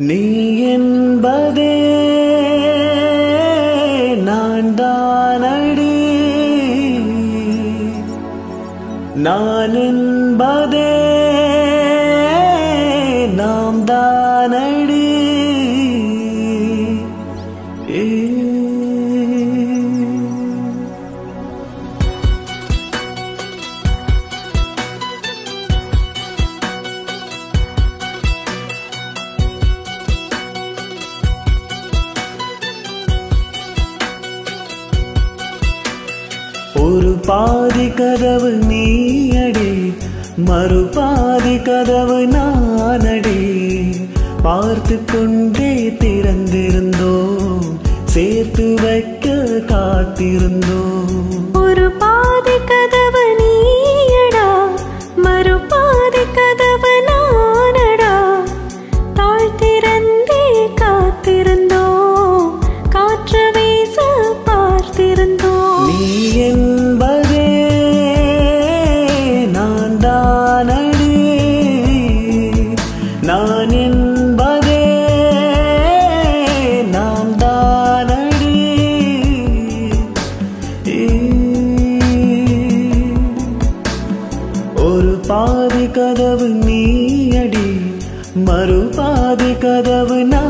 நீ என்பதே நான் தானடி நான் என்பதே ஒரு பாதி கதவு நீ அடி மறுபாதி கதவு நானடி. பார்த்து கொண்டே திறந்திருந்தோம் சேர்த்து வைக்க காத்திருந்தோம். கதவு நான்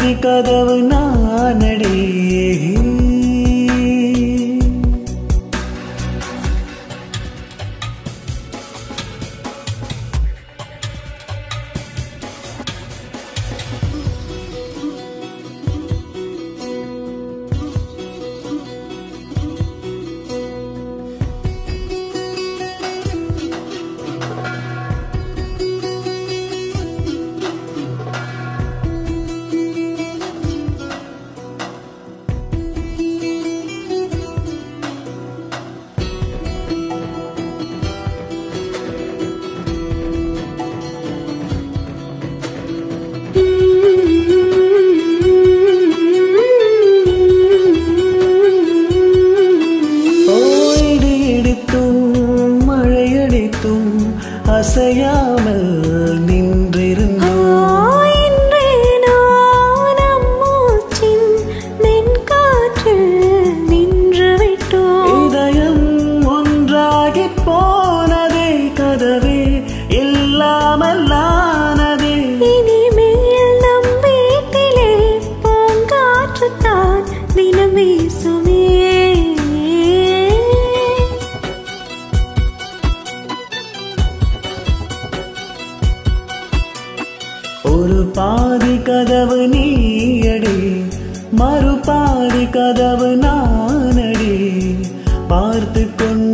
கதவு நானடே. அசையாமல் நீ பாதி கதவு நீயடி மறுபாதி கதவு நானடி. பார்த்து கொண்டு